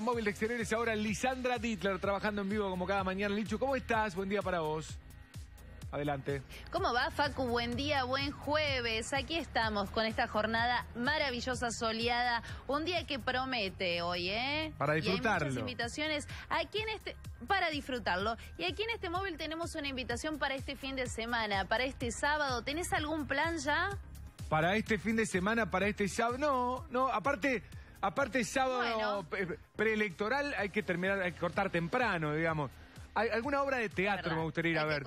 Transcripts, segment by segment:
Móvil de Exteriores ahora Lisandra Dittler trabajando en vivo como cada mañana. Lichu, ¿cómo estás? Buen día para vos. Adelante. ¿Cómo va, Facu? Buen día, buen jueves. Aquí estamos con esta jornada maravillosa, soleada. Un día que promete hoy, ¿eh? Para Y hay disfrutarlo. muchas invitaciones. Aquí en este... Para disfrutarlo. Y aquí en este móvil tenemos una invitación para este fin de semana, para este sábado. ¿Tenés algún plan ya? Para este fin de semana, para este sábado. No, no, aparte, aparte sábado Bueno. preelectoral hay que terminar, hay que cortar temprano, digamos. ¿Hay alguna obra de teatro me gustaría ir a ver?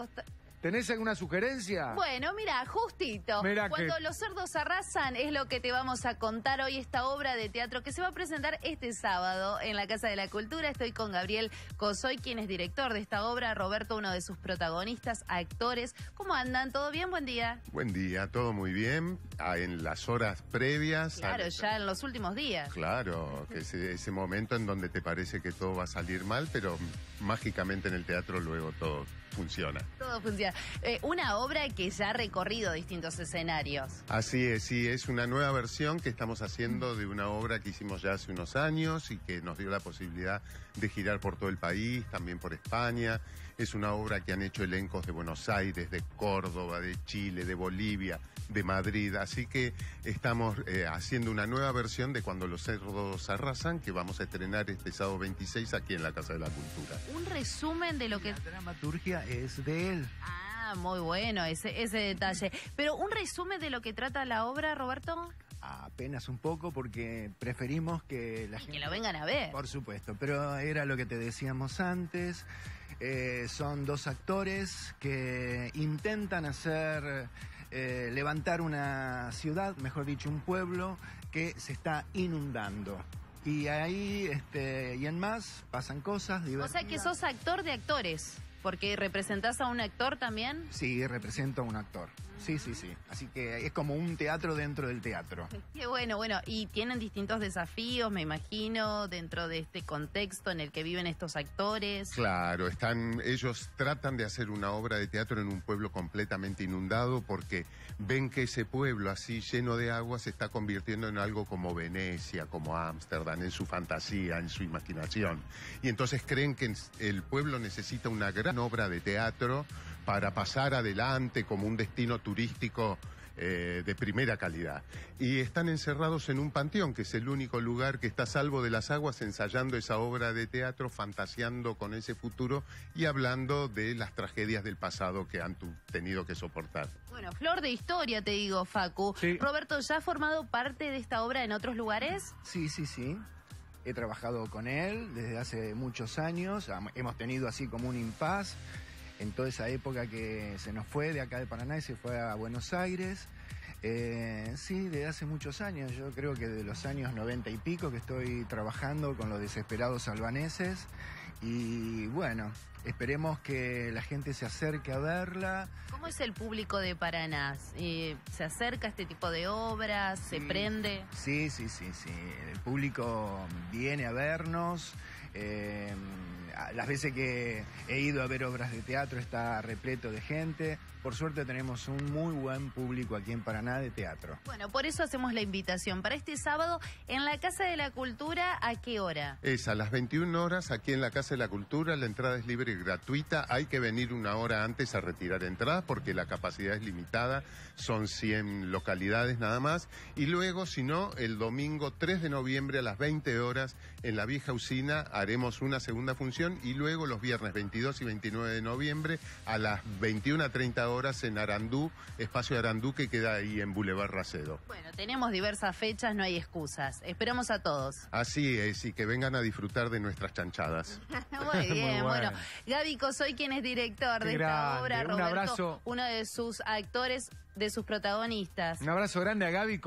¿Tenés alguna sugerencia? Bueno, mira, justito. Mirá Cuando que- los cerdos arrasan es lo que te vamos a contar hoy esta obra de teatro que se va a presentar este sábado en la Casa de la Cultura. Estoy con Gabriel Cosoy, quien es director de esta obra, Roberto, uno de sus protagonistas, actores. ¿Cómo andan? ¿Todo bien? Buen día. Buen día, todo muy bien. Ah, en las horas previas. Claro, a- ya en los últimos días. Claro, que ese, ese momento en donde te parece que todo va a salir mal, pero mágicamente en el teatro luego todo funciona. Todo funciona. Eh, una obra que ya ha recorrido distintos escenarios. Así es, sí, es una nueva versión que estamos haciendo de una obra que hicimos ya hace unos años y que nos dio la posibilidad de girar por todo el país, también por España. Es una obra que han hecho elencos de Buenos Aires, de Córdoba, de Chile, de Bolivia, de Madrid. Así que estamos eh, haciendo una nueva versión de Cuando los cerdos arrasan, que vamos a estrenar este sábado 26 aquí en la Casa de la Cultura. Un resumen de lo que... La dramaturgia es de él. Ah, muy bueno ese, ese detalle. Pero un resumen de lo que trata la obra, Roberto. Apenas un poco porque preferimos que la Y gente... que lo vengan a ver. Por supuesto, pero era lo que te decíamos antes. Eh, son dos actores que intentan hacer, eh, levantar una ciudad, mejor dicho, un pueblo que se está inundando. Y ahí, este, y en más, pasan cosas O divertidas. sea que sos actor de actores, porque representás a un actor también. Sí, represento a un actor. Sí, sí, sí. Así que es como un teatro dentro del teatro. Qué bueno, bueno, y tienen distintos desafíos, me imagino, dentro de este contexto en el que viven estos actores. Claro, están, ellos tratan de hacer una obra de teatro en un pueblo completamente inundado porque ven que ese pueblo así lleno de agua se está convirtiendo en algo como Venecia, como Ámsterdam, en su fantasía, en su imaginación. Y entonces creen que el pueblo necesita una gran obra de teatro para pasar adelante como un destino turístico eh, de primera calidad. Y están encerrados en un panteón, que es el único lugar que está a salvo de las aguas, ensayando esa obra de teatro, fantaseando con ese futuro y hablando de las tragedias del pasado que han tenido que soportar. Bueno, flor de historia, te digo, Facu. Sí. Roberto, ¿ya ha formado parte de esta obra en otros lugares? Sí, sí, sí. He trabajado con él desde hace muchos años. Hemos tenido así como un impas en toda esa época que se nos fue de acá de Paraná y se fue a Buenos Aires. Eh, sí, desde hace muchos años. Yo creo que de los años 90 y pico que estoy trabajando con los desesperados albaneses. Y bueno, esperemos que la gente se acerque a verla. ¿Cómo es el público de Paraná? Eh, ¿Se acerca a este tipo de obras? ¿Se prende? Sí, sí, sí, sí. El público viene a vernos. eh, las veces que he ido a ver obras de teatro está repleto de gente. Por suerte tenemos un muy buen público aquí en Paraná de teatro. Bueno, por eso hacemos la invitación para este sábado en la Casa de la Cultura. ¿A qué hora? Es a las 21 horas aquí en la Casa de la Cultura, la entrada es libre y gratuita, hay que venir una hora antes a retirar entradas porque la capacidad es limitada, son 100 localidades nada más, y luego, si no, el domingo 3 de noviembre a las 20 horas en la vieja usina haremos una segunda función y luego los viernes 22 y 29 de noviembre a las 21 a 30 horas en Arandú, espacio Arandú que queda ahí en Boulevard Racedo. Bueno, tenemos diversas fechas, no hay excusas. Esperamos a todos. Así es, y que vengan a disfrutar de nuestras chanchadas. Muy bien, Muy bueno. bueno. Gaby Cosoy, quien es director Qué de esta obra, un Roberto, abrazo. uno de sus actores, de sus protagonistas. Un abrazo grande a Gaby,